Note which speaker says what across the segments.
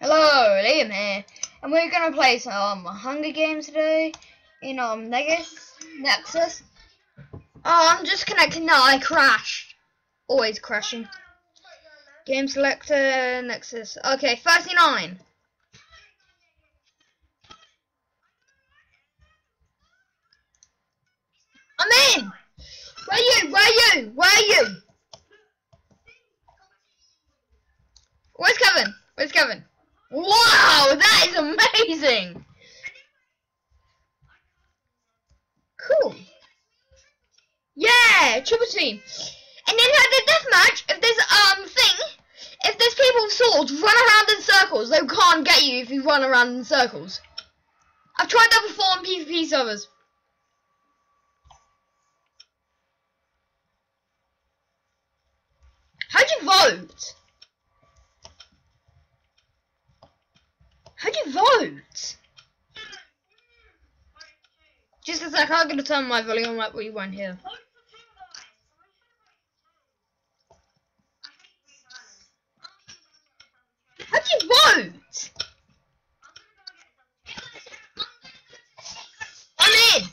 Speaker 1: Hello, Liam here, and we're gonna play some Hunger Games today in um Negus Nexus. Oh, I'm just connecting now. I crashed. Always crashing. Game selector Nexus. Okay, 39. I'm in. Where are you? Where are you? Where are you? Where's Kevin? Where's Kevin? Wow, that is amazing. Cool. Yeah, triple team. And then like the deathmatch, if there's um thing, if there's people with swords run around in circles, they can't get you if you run around in circles. I've tried that before on PvP servers. How'd you vote? Vote? Just a sec, I'm gonna turn my volume up, we won't hear. How'd you vote? I'm in!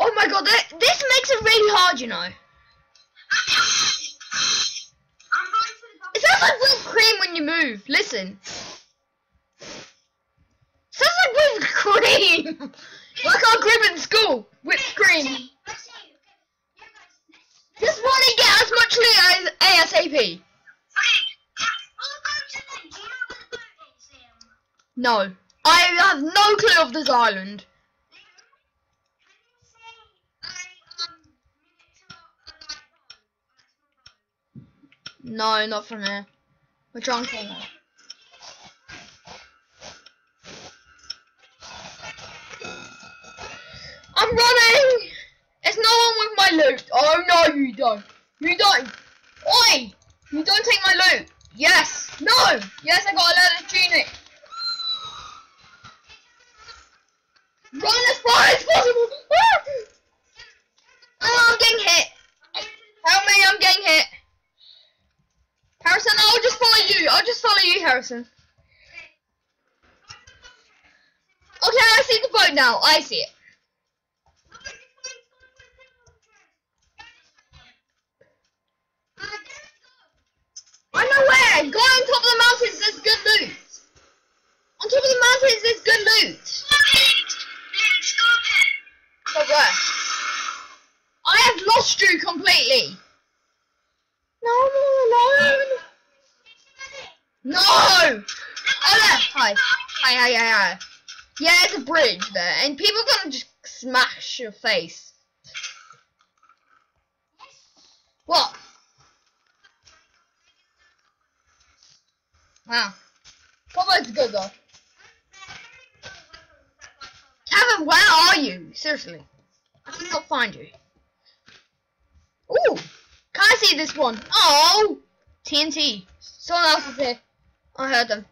Speaker 1: Oh my god, that, this makes it really hard, you know. It sounds like whipped cream when you move. Listen. Sounds like whipped cream. like our group in school. Whipped cream. Just want to get as much loot as ASAP. No. I have no clue of this island. No, not from here. We're drunk on that. I'm running! There's no one with my loot. Oh no, you don't. You don't. Oi! You don't take my loot. Yes. No. Yes, I got a leather tunic. Run as far as possible. Oh, I'm getting hit. Help me, I'm getting hit. Harrison, I'll just follow you. I'll just follow you, Harrison. Okay, I see the boat now. I see it. I know where. Go on top of the mountains. There's good loot. On top of the mountains, there's good loot. Stop where? I have lost you completely. No, no, no. No! Oh, there. Hi. Hi, hi, hi, hi. Yeah, it's a bridge there, and people are gonna just your face. What? Wow. Combo's good though. Kevin, where are you? Seriously. I cannot find you. Ooh! Can I see this one? Oh! TNT. Someone else is here. I heard them.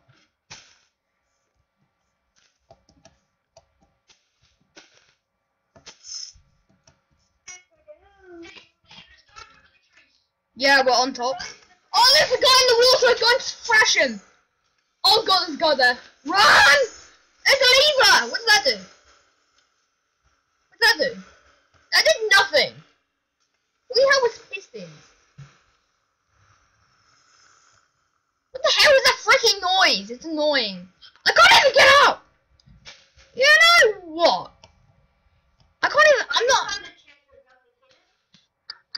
Speaker 1: Yeah, we're on top. Oh, there's a guy in the water. Go and thrash him. Oh god, there's a guy there. Run! There's a lever. What does that do? What does that do? That did nothing. What the hell was pistons? What the hell is that freaking noise? It's annoying. I can't even get out. You know what? I can't even. I'm not.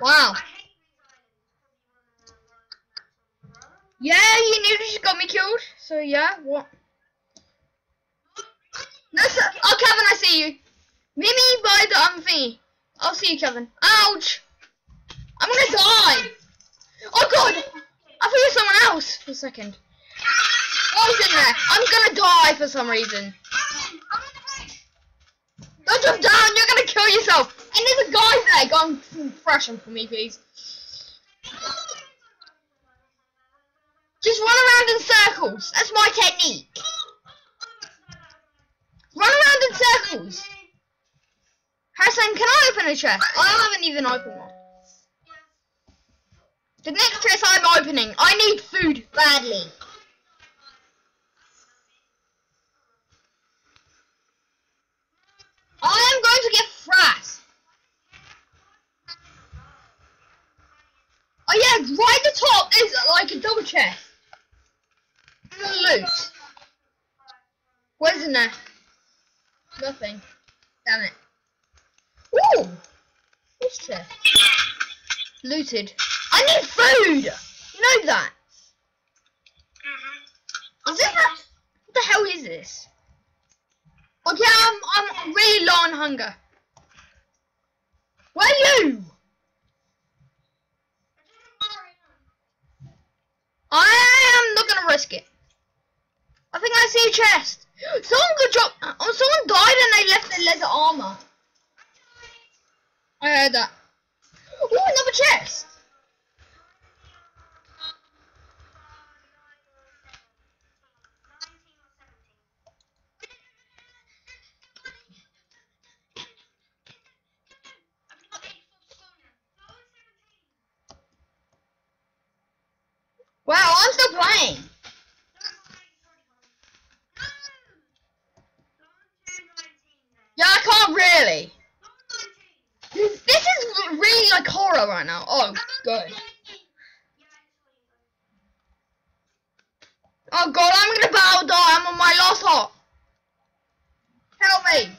Speaker 1: Wow. Yeah, you knew she got me killed. So yeah, what? No, sir. Oh, Kevin, I see you. Meet me by the um thingy. I'll see you, Kevin. Ouch! I'm gonna die. Oh God! I thought you were someone else for a second. What was in there? I'm gonna die for some reason. Kevin! I'm in the bridge! Don't jump down, you're gonna kill yourself. And there's a guy there. Go and thrash him for me, please. circles. That's my technique. Run around in circles. Hassan, can I open a chest? I haven't even opened one. The next chest I'm opening. I need food badly. I am going to get frass. Oh yeah, right at the top is like a double chest. Loot. Where's in there? Nothing. Damn it. Ooh! What's chest? Looted. I need food! You know that.
Speaker 2: Mhm.
Speaker 1: Is this that? What the hell is this? Okay, I'm, I'm really low on hunger. Where are you? I am not gonna risk it. I think I see a chest. Someone got dropped. Oh, someone died and they left their leather armor. I heard that. Oh, another chest. Wow, I'm still playing. Really. This, this is really like horror right now. Oh, good. Oh god, I'm gonna battle die. I'm on my last hop. Help me.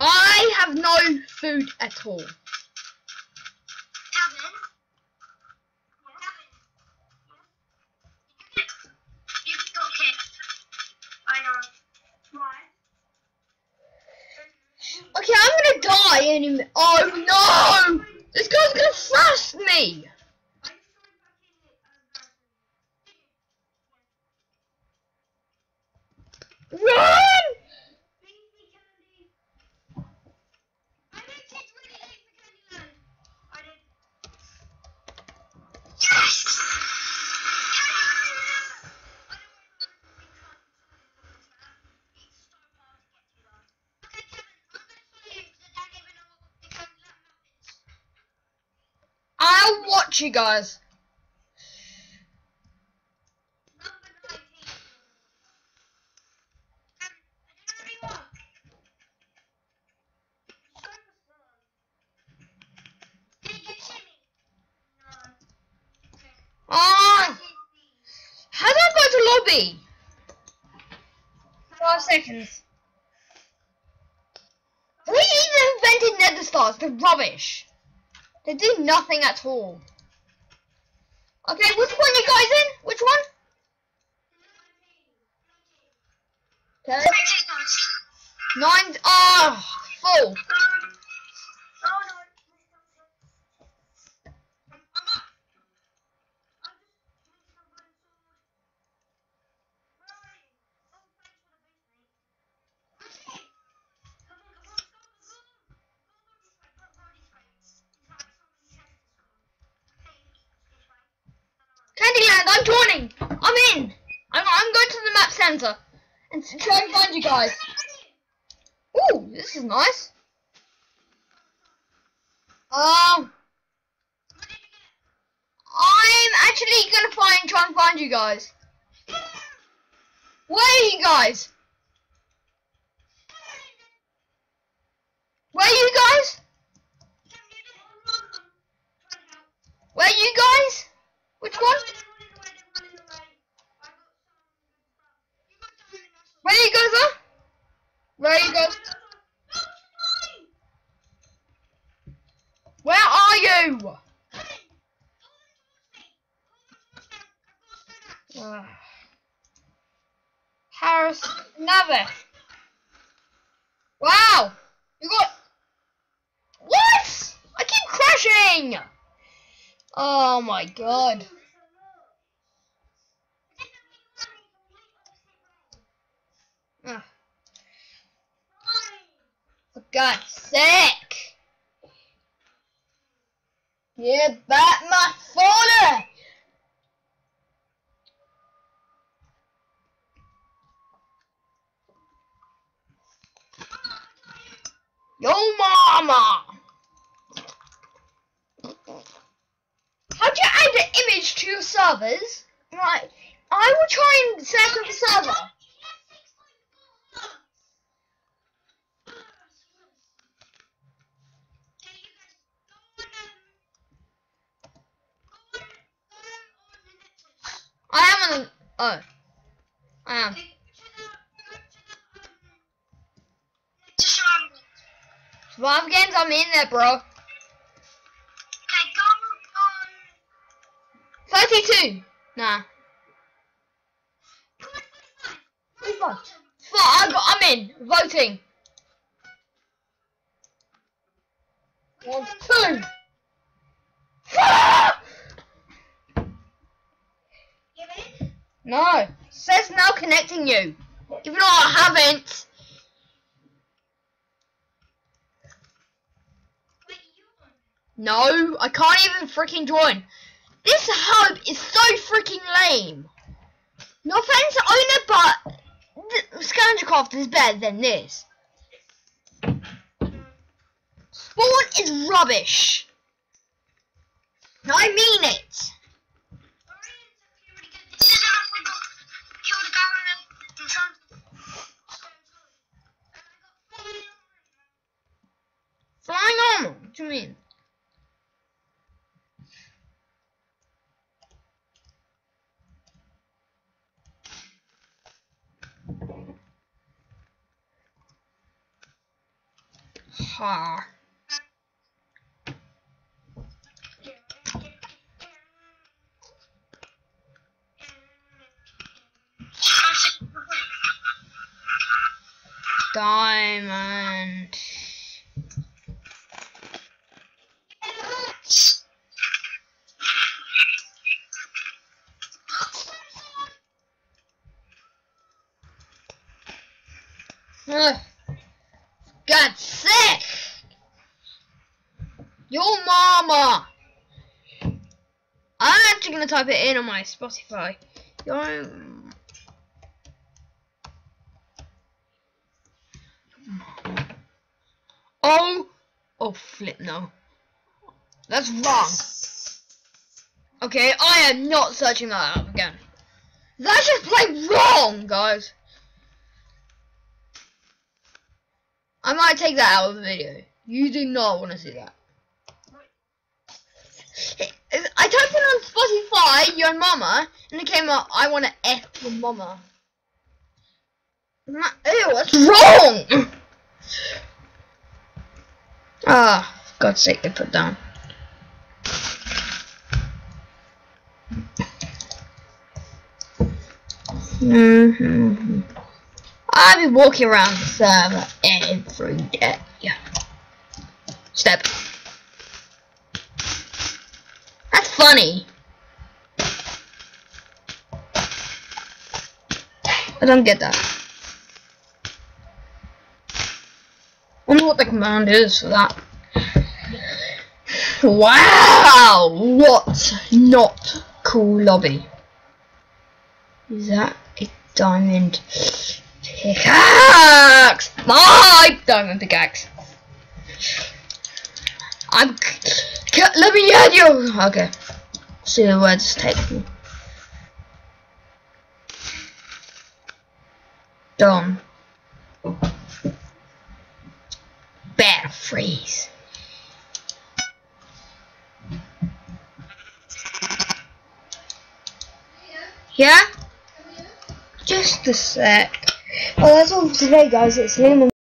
Speaker 1: I have no food at all. Okay, I'm gonna die any minute. Oh no! This guy's gonna thrust me! Run! I'll watch you guys. Oh, how do I to? Five seconds. Who even invented nether stars? They're rubbish. They do nothing at all. Okay, which one you guys in? Which one? Okay. Nine. Ah, full. Candyland, I'm joining. I'm in. I'm, I'm going to the map center and try and find you guys. Ooh, this is nice. Um, I'm actually gonna find try and find you guys. Where are you guys? Where are you guys? Where are you guys? Which one? Where are you guys are? Where are you guys? Where are you? Uh, Harris Never. Wow! You got what? I keep crashing. Oh my god. Ugh, for God's sake. Get back my folder. servers. Right. I will try and set up a server. I am
Speaker 2: on a, oh.
Speaker 1: I am. Rob games, I'm in there, bro. 22. Nah. 25. But I got, I'm in. Voting. One, two. No. Says now connecting you. Even though I haven't. No, I can't even freaking join. This hub is so freaking lame. No offense owner, but Scoundrelcraft is better than this. Spawn is rubbish. No, I mean it. Flying armor. What do you mean? Ha. Diamond. Ugh. God's! Your mama! I'm actually gonna type it in on my Spotify. Your Oh oh flip no. That's wrong. Okay, I am not searching that up again. That's just plain wrong, guys. I might take that out of the video. You do not want to see that. I typed it on Spotify, your mama, and it came up, I want to F your mama. Ma- Ew, what's wrong? Ah, for God's sake, they put down. Mm-hmm. I'll be walking around the server every day. Step. That's funny. I don't get that. wonder what the command is for that. Wow! What not cool lobby? Is that a diamond pickaxe? My diamond pickaxe. I'm. Let me at you. Okay. See where this takes me. Done. Bear freeze. Yeah? Just a sec. Well, that's all for today, guys. It's Liam.